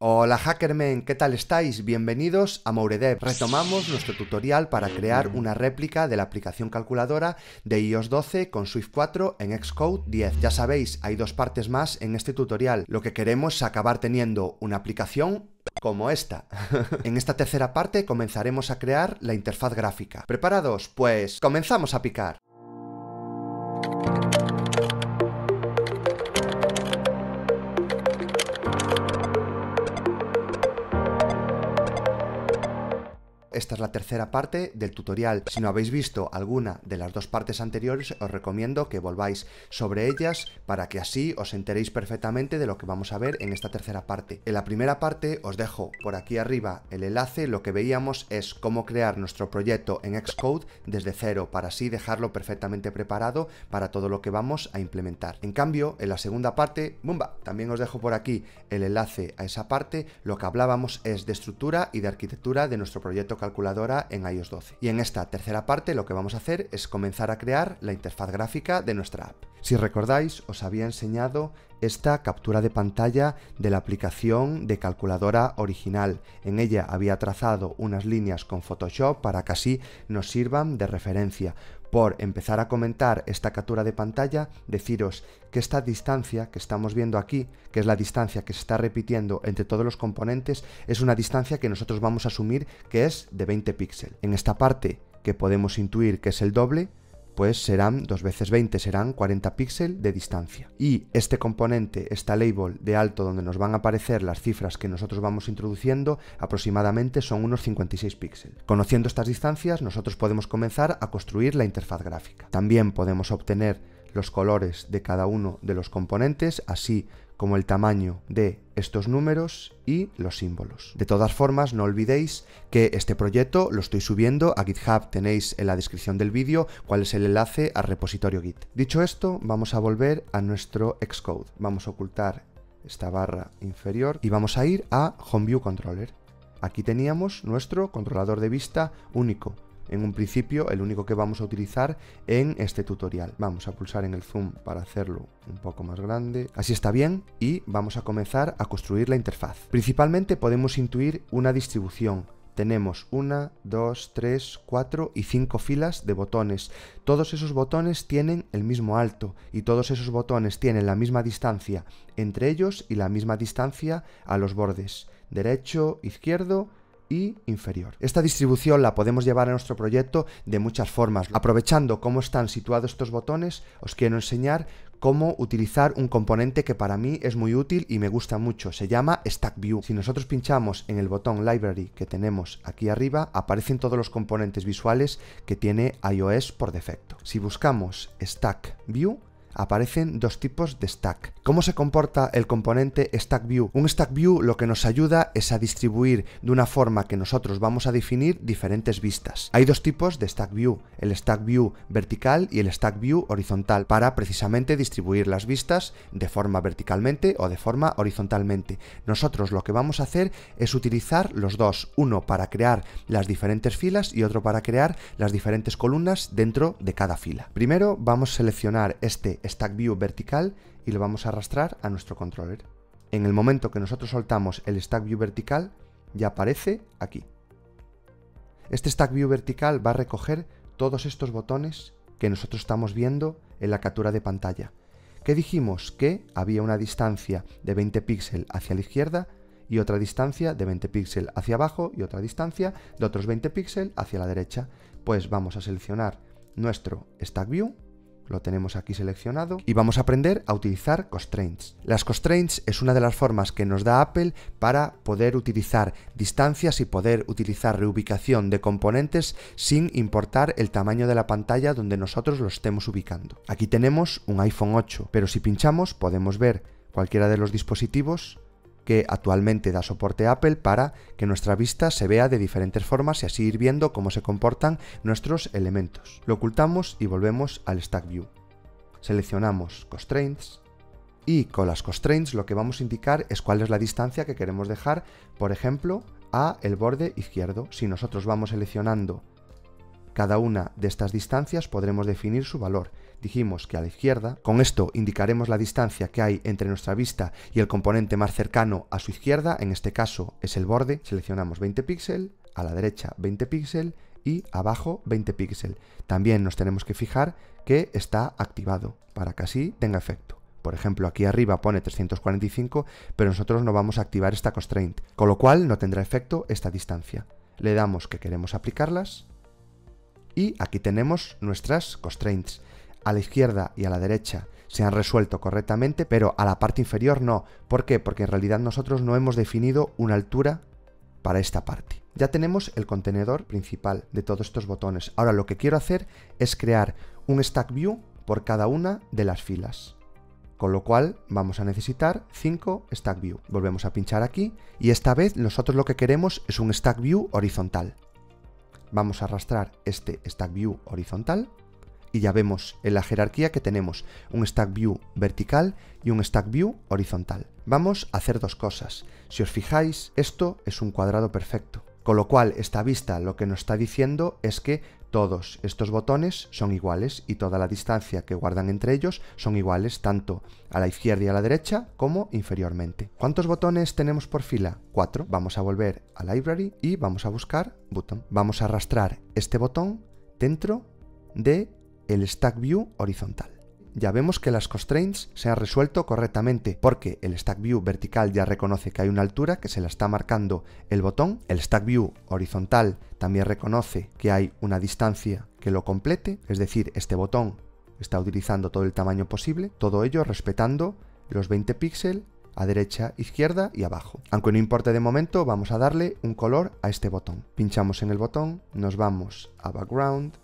Hola Hackermen, ¿qué tal estáis? Bienvenidos a Mouredev. Retomamos nuestro tutorial para crear una réplica de la aplicación calculadora de iOS 12 con Swift 4 en Xcode 10. Ya sabéis, hay dos partes más en este tutorial. Lo que queremos es acabar teniendo una aplicación como esta. en esta tercera parte comenzaremos a crear la interfaz gráfica. ¿Preparados? Pues comenzamos a picar. Esta es la tercera parte del tutorial. Si no habéis visto alguna de las dos partes anteriores, os recomiendo que volváis sobre ellas para que así os enteréis perfectamente de lo que vamos a ver en esta tercera parte. En la primera parte os dejo por aquí arriba el enlace, lo que veíamos es cómo crear nuestro proyecto en Xcode desde cero, para así dejarlo perfectamente preparado para todo lo que vamos a implementar. En cambio, en la segunda parte. También os dejo por aquí el enlace a esa parte, lo que hablábamos es de estructura y de arquitectura de nuestro proyecto calculadora en iOS 12. Y en esta tercera parte lo que vamos a hacer es comenzar a crear la interfaz gráfica de nuestra app. Si recordáis, os había enseñado esta captura de pantalla de la aplicación de calculadora original. En ella había trazado unas líneas con Photoshop para que así nos sirvan de referencia. Por empezar a comentar esta captura de pantalla, deciros que esta distancia que estamos viendo aquí, que es la distancia que se está repitiendo entre todos los componentes, es una distancia que nosotros vamos a asumir que es de 20 píxeles. En esta parte que podemos intuir que es el doble, pues serán 2 veces 20, serán 40 píxeles de distancia. Y este componente, esta label de alto donde nos van a aparecer las cifras que nosotros vamos introduciendo, aproximadamente son unos 56 píxeles. Conociendo estas distancias, nosotros podemos comenzar a construir la interfaz gráfica. También podemos obtener los colores de cada uno de los componentes, así como el tamaño de estos números y los símbolos. De todas formas, no olvidéis que este proyecto lo estoy subiendo a GitHub, tenéis en la descripción del vídeo cuál es el enlace al repositorio Git. Dicho esto, vamos a volver a nuestro Xcode. Vamos a ocultar esta barra inferior y vamos a ir a HomeView Controller. Aquí teníamos nuestro controlador de vista único, en un principio el único que vamos a utilizar en este tutorial. Vamos a pulsar en el zoom para hacerlo un poco más grande. Así está bien y vamos a comenzar a construir la interfaz. Principalmente podemos intuir una distribución tenemos una, dos, tres, cuatro y cinco filas de botones. Todos esos botones tienen el mismo alto y todos esos botones tienen la misma distancia entre ellos y la misma distancia a los bordes. Derecho, izquierdo y inferior. Esta distribución la podemos llevar a nuestro proyecto de muchas formas. Aprovechando cómo están situados estos botones, os quiero enseñar cómo utilizar un componente que para mí es muy útil y me gusta mucho. Se llama Stack View. Si nosotros pinchamos en el botón Library que tenemos aquí arriba, aparecen todos los componentes visuales que tiene iOS por defecto. Si buscamos Stack View, aparecen dos tipos de stack. ¿Cómo se comporta el componente stack view? Un stack view lo que nos ayuda es a distribuir de una forma que nosotros vamos a definir diferentes vistas. Hay dos tipos de stack view, el stack view vertical y el stack view horizontal, para precisamente distribuir las vistas de forma verticalmente o de forma horizontalmente. Nosotros lo que vamos a hacer es utilizar los dos, uno para crear las diferentes filas y otro para crear las diferentes columnas dentro de cada fila. Primero vamos a seleccionar este Stack View vertical y lo vamos a arrastrar a nuestro controller. En el momento que nosotros soltamos el Stack View vertical, ya aparece aquí. Este Stack View vertical va a recoger todos estos botones que nosotros estamos viendo en la captura de pantalla. Que dijimos que había una distancia de 20 píxeles hacia la izquierda y otra distancia de 20 píxeles hacia abajo y otra distancia de otros 20 píxeles hacia la derecha. Pues vamos a seleccionar nuestro Stack View lo tenemos aquí seleccionado y vamos a aprender a utilizar constraints. Las constraints es una de las formas que nos da Apple para poder utilizar distancias y poder utilizar reubicación de componentes sin importar el tamaño de la pantalla donde nosotros lo estemos ubicando. Aquí tenemos un iPhone 8, pero si pinchamos podemos ver cualquiera de los dispositivos que actualmente da soporte Apple para que nuestra vista se vea de diferentes formas y así ir viendo cómo se comportan nuestros elementos. Lo ocultamos y volvemos al Stack View. Seleccionamos Constraints y con las Constraints lo que vamos a indicar es cuál es la distancia que queremos dejar, por ejemplo, a el borde izquierdo. Si nosotros vamos seleccionando cada una de estas distancias podremos definir su valor. Dijimos que a la izquierda. Con esto indicaremos la distancia que hay entre nuestra vista y el componente más cercano a su izquierda, en este caso es el borde. Seleccionamos 20 píxeles, a la derecha 20 píxeles y abajo 20 píxeles. También nos tenemos que fijar que está activado para que así tenga efecto. Por ejemplo, aquí arriba pone 345, pero nosotros no vamos a activar esta constraint, con lo cual no tendrá efecto esta distancia. Le damos que queremos aplicarlas y aquí tenemos nuestras constraints. A la izquierda y a la derecha se han resuelto correctamente, pero a la parte inferior no. ¿Por qué? Porque en realidad nosotros no hemos definido una altura para esta parte. Ya tenemos el contenedor principal de todos estos botones. Ahora lo que quiero hacer es crear un stack view por cada una de las filas. Con lo cual vamos a necesitar 5 stack view. Volvemos a pinchar aquí y esta vez nosotros lo que queremos es un stack view horizontal vamos a arrastrar este stack view horizontal ya vemos en la jerarquía que tenemos un stack view vertical y un stack view horizontal. Vamos a hacer dos cosas. Si os fijáis, esto es un cuadrado perfecto. Con lo cual, esta vista lo que nos está diciendo es que todos estos botones son iguales y toda la distancia que guardan entre ellos son iguales tanto a la izquierda y a la derecha como inferiormente. ¿Cuántos botones tenemos por fila? Cuatro. Vamos a volver a Library y vamos a buscar button. Vamos a arrastrar este botón dentro de el Stack View horizontal ya vemos que las constraints se han resuelto correctamente porque el Stack View vertical ya reconoce que hay una altura que se la está marcando el botón, el Stack View horizontal también reconoce que hay una distancia que lo complete, es decir, este botón está utilizando todo el tamaño posible, todo ello respetando los 20 píxeles a derecha, izquierda y abajo. Aunque no importe de momento, vamos a darle un color a este botón. Pinchamos en el botón, nos vamos a Background,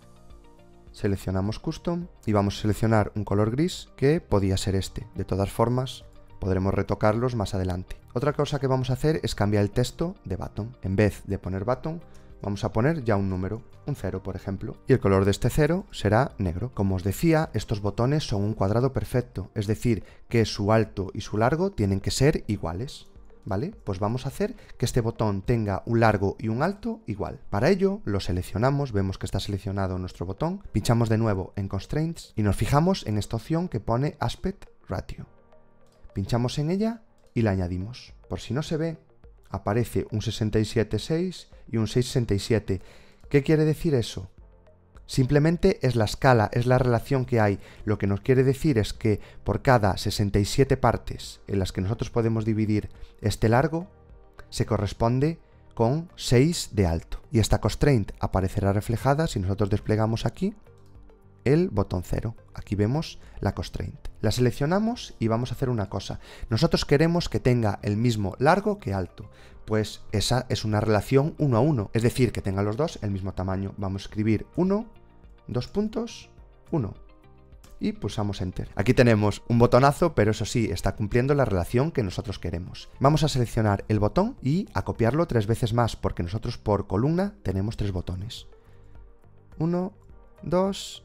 seleccionamos Custom y vamos a seleccionar un color gris que podía ser este. De todas formas, podremos retocarlos más adelante. Otra cosa que vamos a hacer es cambiar el texto de button. En vez de poner button, vamos a poner ya un número, un 0 por ejemplo, y el color de este 0 será negro. Como os decía, estos botones son un cuadrado perfecto, es decir, que su alto y su largo tienen que ser iguales. ¿Vale? Pues vamos a hacer que este botón tenga un largo y un alto igual. Para ello lo seleccionamos, vemos que está seleccionado nuestro botón, pinchamos de nuevo en Constraints y nos fijamos en esta opción que pone Aspect Ratio. Pinchamos en ella y la añadimos. Por si no se ve, aparece un 67,6 y un 667. ¿Qué quiere decir eso? Simplemente es la escala, es la relación que hay. Lo que nos quiere decir es que por cada 67 partes en las que nosotros podemos dividir este largo, se corresponde con 6 de alto. Y esta constraint aparecerá reflejada si nosotros desplegamos aquí el botón 0. Aquí vemos la constraint. La seleccionamos y vamos a hacer una cosa. Nosotros queremos que tenga el mismo largo que alto. Pues esa es una relación 1 a 1. Es decir, que tengan los dos el mismo tamaño. Vamos a escribir 1, 2 puntos, 1 y pulsamos Enter. Aquí tenemos un botonazo, pero eso sí, está cumpliendo la relación que nosotros queremos. Vamos a seleccionar el botón y a copiarlo tres veces más, porque nosotros por columna tenemos tres botones. 1, 2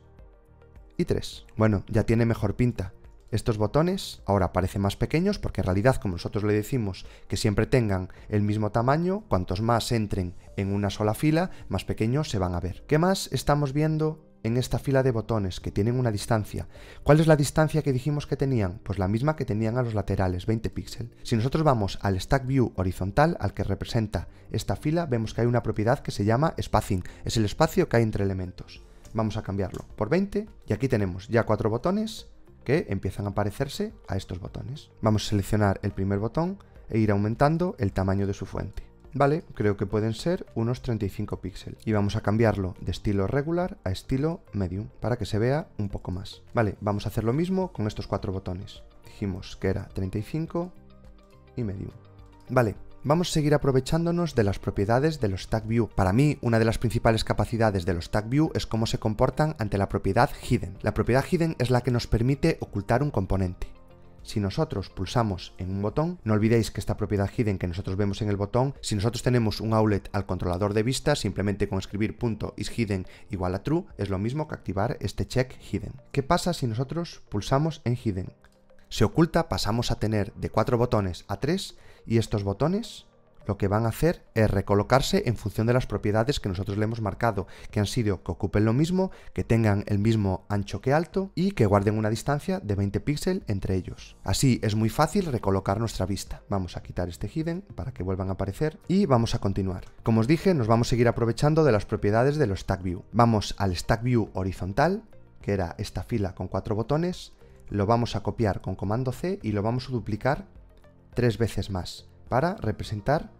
y 3. Bueno, ya tiene mejor pinta. Estos botones ahora parecen más pequeños porque en realidad, como nosotros le decimos, que siempre tengan el mismo tamaño, cuantos más entren en una sola fila, más pequeños se van a ver. ¿Qué más estamos viendo en esta fila de botones que tienen una distancia. ¿Cuál es la distancia que dijimos que tenían? Pues la misma que tenían a los laterales, 20 píxeles. Si nosotros vamos al Stack View horizontal, al que representa esta fila, vemos que hay una propiedad que se llama spacing. Es el espacio que hay entre elementos. Vamos a cambiarlo por 20 y aquí tenemos ya cuatro botones que empiezan a parecerse a estos botones. Vamos a seleccionar el primer botón e ir aumentando el tamaño de su fuente. Vale, creo que pueden ser unos 35 píxeles. Y vamos a cambiarlo de estilo regular a estilo medium para que se vea un poco más. Vale, vamos a hacer lo mismo con estos cuatro botones. Dijimos que era 35 y medium. Vale, vamos a seguir aprovechándonos de las propiedades de los Stack View. Para mí, una de las principales capacidades de los Stack View es cómo se comportan ante la propiedad Hidden. La propiedad Hidden es la que nos permite ocultar un componente. Si nosotros pulsamos en un botón, no olvidéis que esta propiedad hidden que nosotros vemos en el botón, si nosotros tenemos un outlet al controlador de vista, simplemente con escribir punto hidden igual a true, es lo mismo que activar este check hidden. ¿Qué pasa si nosotros pulsamos en hidden? Se oculta, pasamos a tener de cuatro botones a tres y estos botones lo que van a hacer es recolocarse en función de las propiedades que nosotros le hemos marcado, que han sido que ocupen lo mismo, que tengan el mismo ancho que alto y que guarden una distancia de 20 píxeles entre ellos. Así es muy fácil recolocar nuestra vista. Vamos a quitar este hidden para que vuelvan a aparecer y vamos a continuar. Como os dije, nos vamos a seguir aprovechando de las propiedades de los Stack View. Vamos al Stack View horizontal, que era esta fila con cuatro botones, lo vamos a copiar con comando C y lo vamos a duplicar tres veces más para representar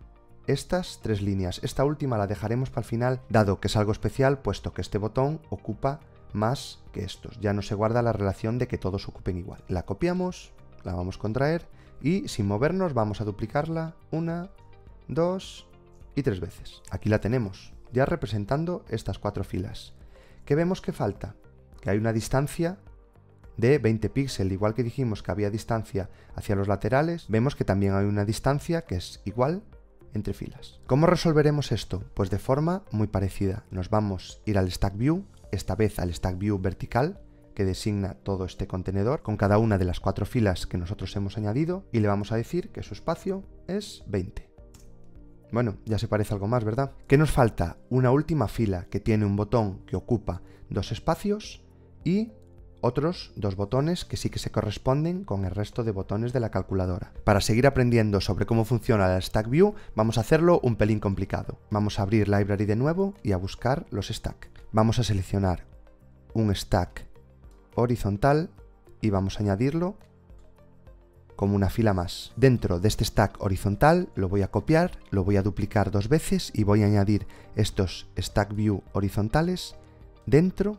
estas tres líneas. Esta última la dejaremos para el final, dado que es algo especial, puesto que este botón ocupa más que estos. Ya no se guarda la relación de que todos ocupen igual. La copiamos, la vamos a contraer y sin movernos vamos a duplicarla una, dos y tres veces. Aquí la tenemos, ya representando estas cuatro filas. ¿Qué vemos que falta? Que hay una distancia de 20 píxeles, igual que dijimos que había distancia hacia los laterales, vemos que también hay una distancia que es igual entre filas. ¿Cómo resolveremos esto? Pues de forma muy parecida. Nos vamos a ir al Stack View, esta vez al Stack View vertical, que designa todo este contenedor con cada una de las cuatro filas que nosotros hemos añadido y le vamos a decir que su espacio es 20. Bueno, ya se parece algo más, ¿verdad? ¿Qué nos falta? Una última fila que tiene un botón que ocupa dos espacios y otros dos botones que sí que se corresponden con el resto de botones de la calculadora. Para seguir aprendiendo sobre cómo funciona la Stack View, vamos a hacerlo un pelín complicado. Vamos a abrir Library de nuevo y a buscar los stack. Vamos a seleccionar un stack horizontal y vamos a añadirlo como una fila más. Dentro de este stack horizontal lo voy a copiar, lo voy a duplicar dos veces y voy a añadir estos stack view horizontales dentro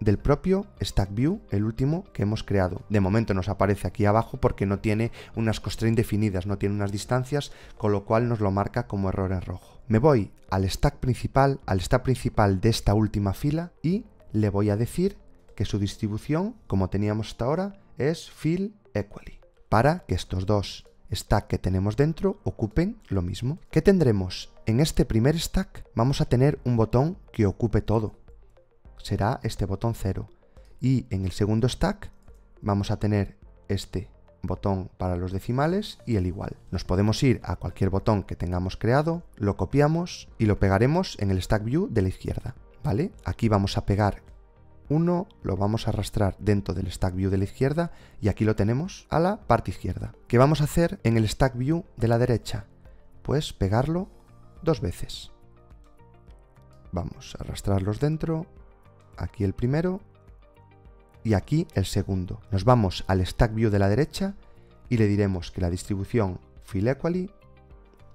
del propio Stack View, el último que hemos creado. De momento nos aparece aquí abajo porque no tiene unas constraints definidas, no tiene unas distancias, con lo cual nos lo marca como error en rojo. Me voy al stack principal, al stack principal de esta última fila y le voy a decir que su distribución, como teníamos hasta ahora, es fill equally, para que estos dos stack que tenemos dentro ocupen lo mismo. ¿Qué tendremos? En este primer stack vamos a tener un botón que ocupe todo, será este botón 0. Y en el segundo stack vamos a tener este botón para los decimales y el igual. Nos podemos ir a cualquier botón que tengamos creado, lo copiamos y lo pegaremos en el stack view de la izquierda. ¿Vale? Aquí vamos a pegar uno, lo vamos a arrastrar dentro del stack view de la izquierda y aquí lo tenemos a la parte izquierda. ¿Qué vamos a hacer en el stack view de la derecha? Pues pegarlo dos veces. Vamos a arrastrarlos dentro aquí el primero y aquí el segundo. Nos vamos al Stack View de la derecha y le diremos que la distribución fill equally,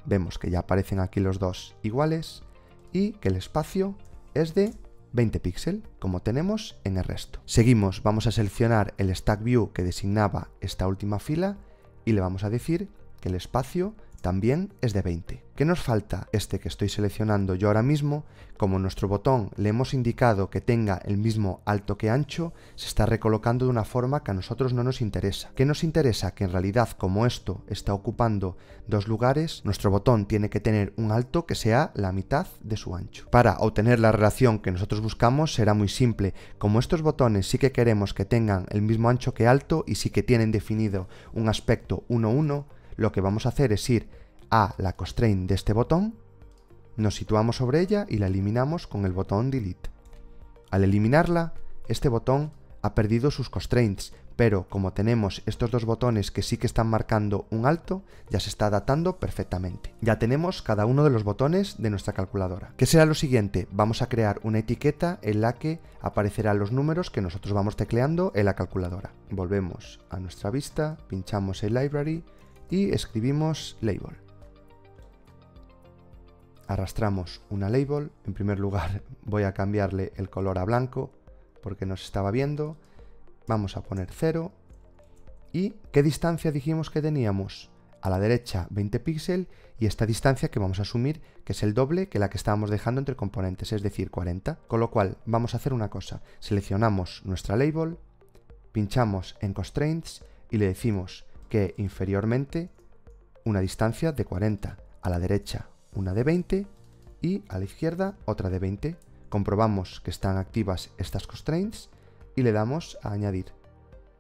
vemos que ya aparecen aquí los dos iguales y que el espacio es de 20 píxeles, como tenemos en el resto. Seguimos, vamos a seleccionar el Stack View que designaba esta última fila y le vamos a decir que el espacio también es de 20. ¿Qué nos falta? Este que estoy seleccionando yo ahora mismo, como nuestro botón le hemos indicado que tenga el mismo alto que ancho, se está recolocando de una forma que a nosotros no nos interesa. ¿Qué nos interesa? Que en realidad como esto está ocupando dos lugares, nuestro botón tiene que tener un alto que sea la mitad de su ancho. Para obtener la relación que nosotros buscamos será muy simple. Como estos botones sí que queremos que tengan el mismo ancho que alto y sí que tienen definido un aspecto 1-1, lo que vamos a hacer es ir a la constraint de este botón, nos situamos sobre ella y la eliminamos con el botón Delete. Al eliminarla, este botón ha perdido sus constraints, pero como tenemos estos dos botones que sí que están marcando un alto, ya se está adaptando perfectamente. Ya tenemos cada uno de los botones de nuestra calculadora. ¿Qué será lo siguiente? Vamos a crear una etiqueta en la que aparecerán los números que nosotros vamos tecleando en la calculadora. Volvemos a nuestra vista, pinchamos en Library y escribimos label. Arrastramos una label, en primer lugar voy a cambiarle el color a blanco porque nos estaba viendo, vamos a poner 0 y ¿qué distancia dijimos que teníamos? A la derecha 20 píxeles y esta distancia que vamos a asumir que es el doble que la que estábamos dejando entre componentes, es decir 40. Con lo cual vamos a hacer una cosa, seleccionamos nuestra label, pinchamos en Constraints y le decimos que inferiormente una distancia de 40, a la derecha una de 20 y a la izquierda otra de 20. Comprobamos que están activas estas constraints y le damos a añadir.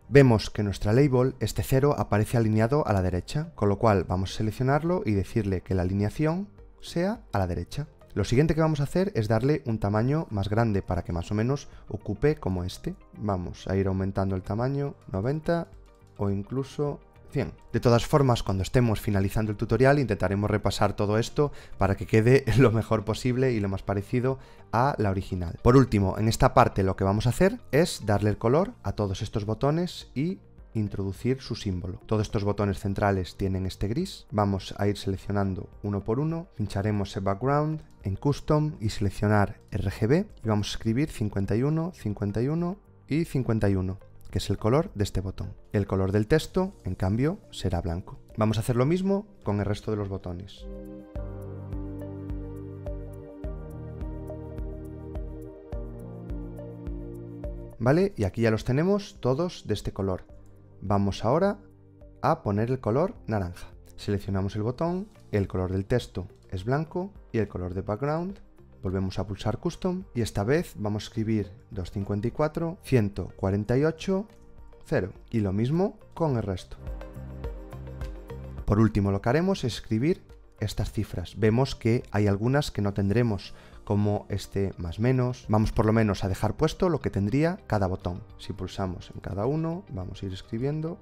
vemos que nuestra label, este 0, aparece alineado a la derecha, con lo cual vamos a seleccionarlo y decirle que la alineación sea a la derecha. Lo siguiente que vamos a hacer es darle un tamaño más grande para que más o menos ocupe como este. Vamos a ir aumentando el tamaño 90 o incluso 100. De todas formas, cuando estemos finalizando el tutorial intentaremos repasar todo esto para que quede lo mejor posible y lo más parecido a la original. Por último, en esta parte lo que vamos a hacer es darle el color a todos estos botones y introducir su símbolo. Todos estos botones centrales tienen este gris. Vamos a ir seleccionando uno por uno. Pincharemos en Background, en Custom y seleccionar RGB. Y vamos a escribir 51, 51 y 51 que es el color de este botón. El color del texto, en cambio, será blanco. Vamos a hacer lo mismo con el resto de los botones. ¿Vale? Y aquí ya los tenemos todos de este color. Vamos ahora a poner el color naranja. Seleccionamos el botón, el color del texto es blanco y el color de background. Volvemos a pulsar Custom y esta vez vamos a escribir 254, 148, 0 y lo mismo con el resto. Por último lo que haremos es escribir estas cifras. Vemos que hay algunas que no tendremos, como este más menos. Vamos por lo menos a dejar puesto lo que tendría cada botón. Si pulsamos en cada uno, vamos a ir escribiendo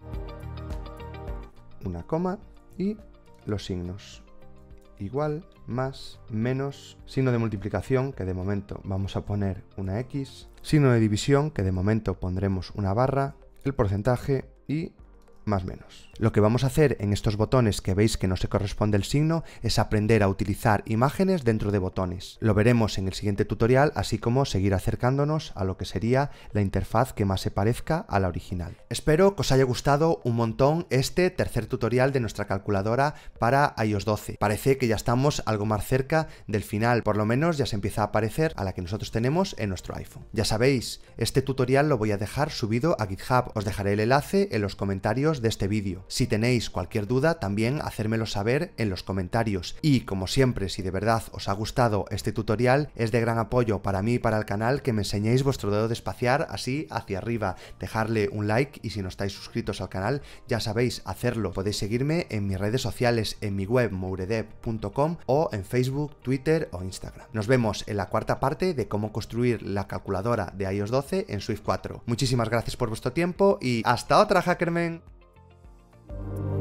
una coma y los signos. Igual, más, menos, signo de multiplicación, que de momento vamos a poner una X, signo de división, que de momento pondremos una barra, el porcentaje y más menos. Lo que vamos a hacer en estos botones que veis que no se corresponde el signo es aprender a utilizar imágenes dentro de botones. Lo veremos en el siguiente tutorial, así como seguir acercándonos a lo que sería la interfaz que más se parezca a la original. Espero que os haya gustado un montón este tercer tutorial de nuestra calculadora para iOS 12. Parece que ya estamos algo más cerca del final, por lo menos ya se empieza a aparecer a la que nosotros tenemos en nuestro iPhone. Ya sabéis, este tutorial lo voy a dejar subido a GitHub, os dejaré el enlace en los comentarios de este vídeo. Si tenéis cualquier duda, también hacérmelo saber en los comentarios. Y como siempre, si de verdad os ha gustado este tutorial, es de gran apoyo para mí y para el canal que me enseñéis vuestro dedo de espaciar así hacia arriba, dejarle un like y si no estáis suscritos al canal, ya sabéis hacerlo. Podéis seguirme en mis redes sociales, en mi web mouredev.com o en Facebook, Twitter o Instagram. Nos vemos en la cuarta parte de cómo construir la calculadora de iOS 12 en Swift 4. Muchísimas gracias por vuestro tiempo y hasta otra, Hackermen. Thank you.